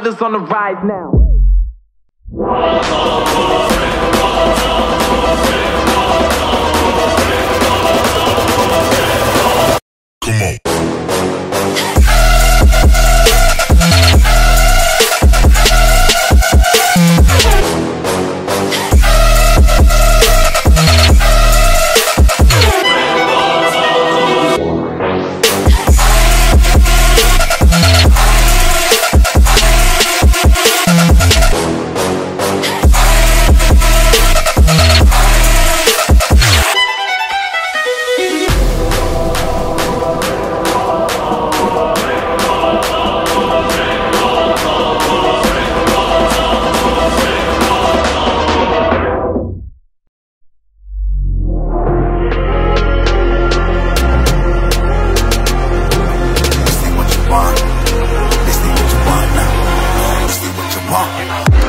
brothers on the rise now.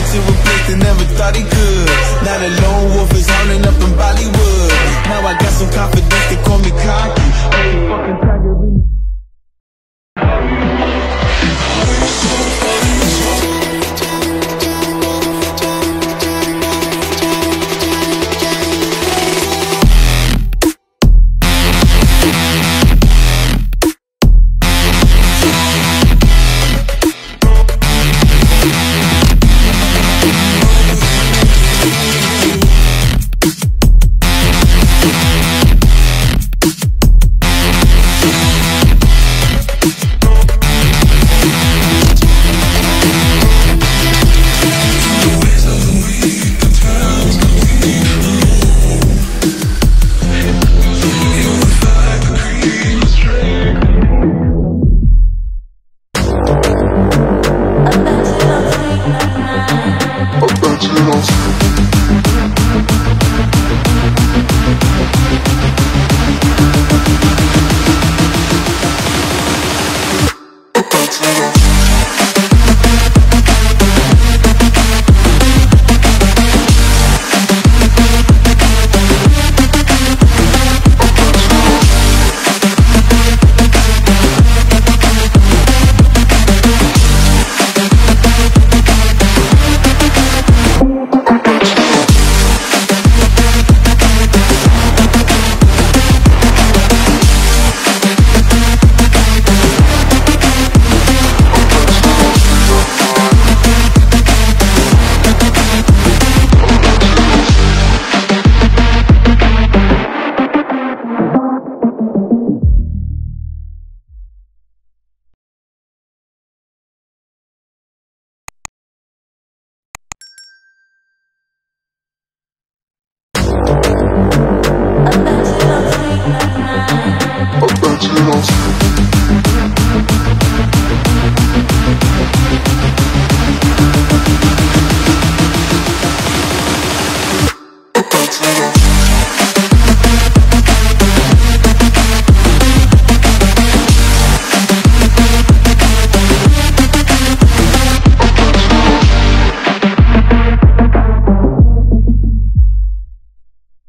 took to a place they never thought he could. Now the lone wolf is holding up in Bollywood. Now I got some confidence, they call me cocky. Only fucking tiger